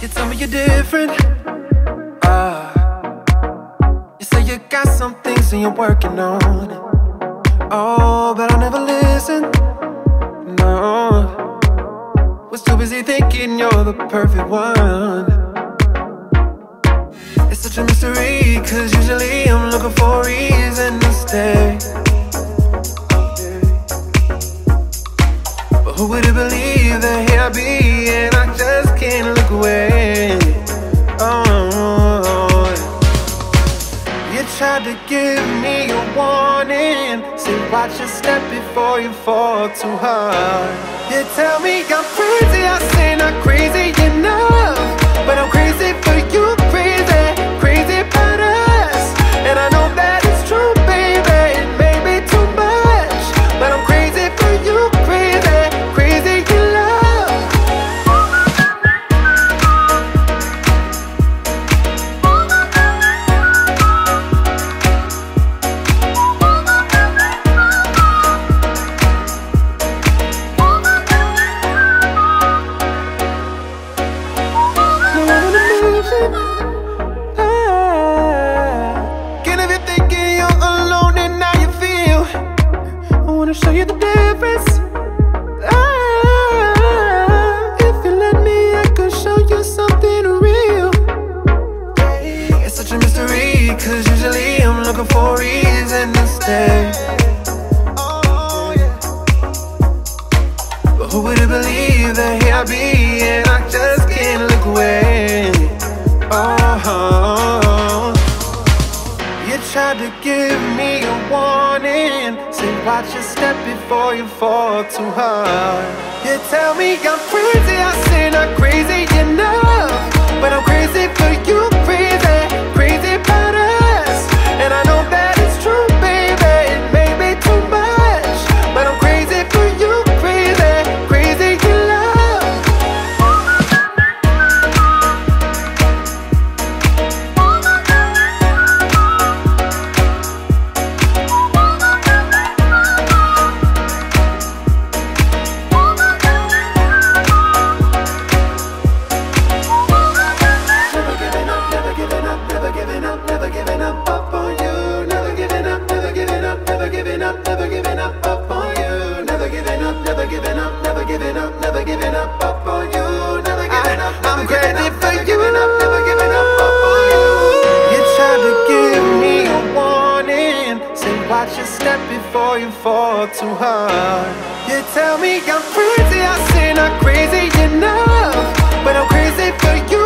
You tell me you're different. Ah, you say you got some things and you're working on. Oh, but I never listen. No, was too busy thinking you're the perfect one. It's such a mystery, cause usually I'm looking for a reason to stay. To give me a warning. Say, watch your step before you fall too hard. You tell me I'm crazy, I say not crazy enough. But who would have believed that here I be Oh, you tried to give me a warning. Say, watch your step before you fall too hard. You tell me I'm crazy, I say not crazy enough. But I'm crazy for you, your step before you fall too hard. You tell me I'm crazy, I say not crazy enough. But I'm crazy for you,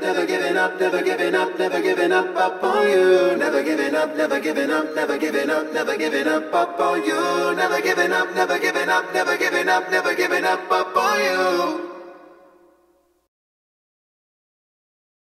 never giving up, never giving up, never giving up up on you. Never giving up, never giving up, never giving up, never giving up up on you. Never giving up, never giving up, never giving up, never giving up up on you.